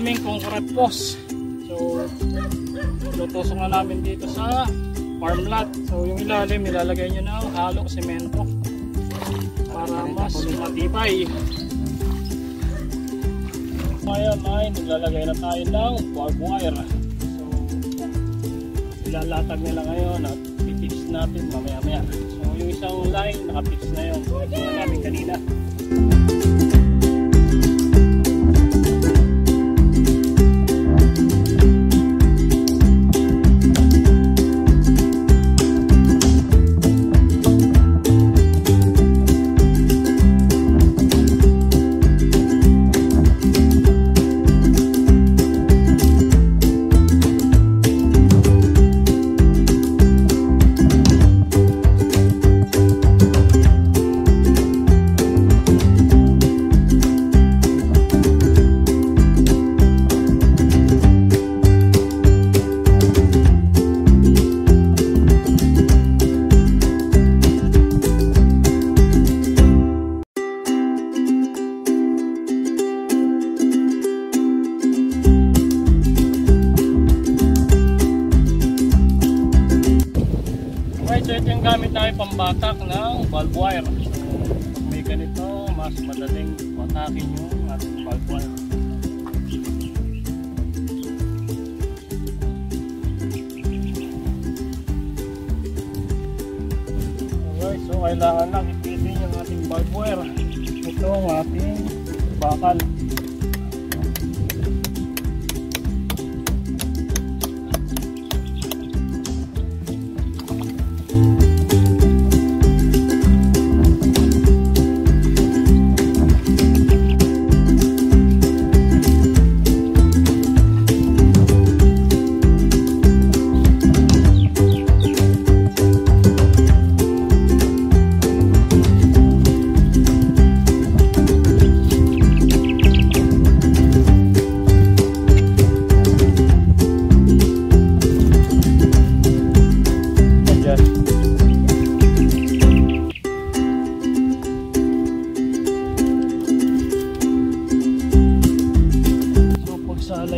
naming concrete post. So, lutusok na namin dito sa farm lot. So, yung ilalim, nilalagay nyo ng halong semento para mas matibay. Ngayon ay naglalagay na tayo ng barbed wire. So, ilalatag nila ngayon at pipix natin mamaya maya. So, yung isang line nakapix na yun. Ito na namin kanina. Right, pambatak ng valve wire. So, may ganito, mas madaling patakin yung ating valve wire. Alright, so kailangan lang ipitin yung ating valve wire. Ito ang ating bakal.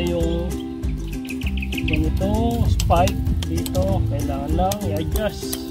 Yung ganito spike dito, kailangan lang i-adjust.